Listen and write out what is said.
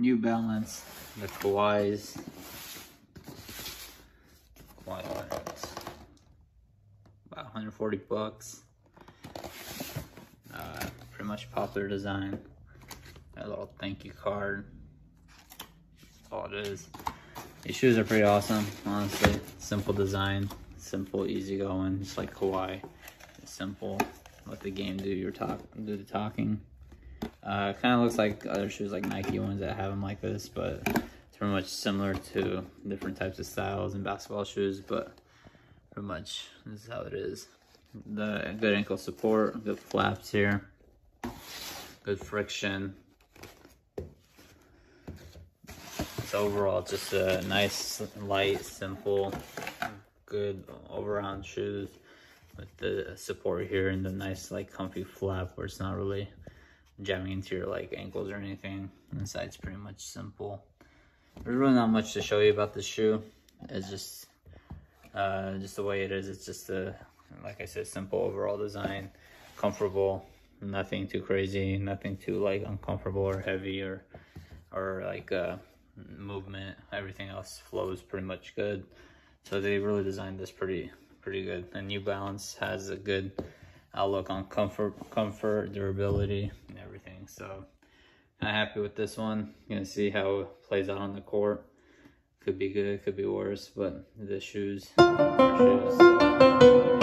New Balance, the Kawhi's. Kawhi. About 140 bucks. Uh, pretty much popular design. A little thank you card. That's all it is. These shoes are pretty awesome, honestly. Simple design, simple, easy going, just like Kawhi. It's simple. Let the game do your talk, do the talking. Uh, kind of looks like other shoes, like Nike ones that have them like this, but it's pretty much similar to different types of styles and basketball shoes. But pretty much this is how it is. The good ankle support, good flaps here, good friction. It's overall just a nice, light, simple, good all-around shoes with the support here and the nice like comfy flap where it's not really jamming into your like ankles or anything. Inside's pretty much simple. There's really not much to show you about this shoe. It's just uh, just the way it is. It's just a, like I said, simple overall design, comfortable, nothing too crazy, nothing too like uncomfortable or heavy or or like uh, movement. Everything else flows pretty much good. So they really designed this pretty pretty good. And New Balance has a good outlook on comfort, comfort, durability. So I'm happy with this one. Gonna see how it plays out on the court. Could be good, could be worse, but the shoes, shoes. Uh,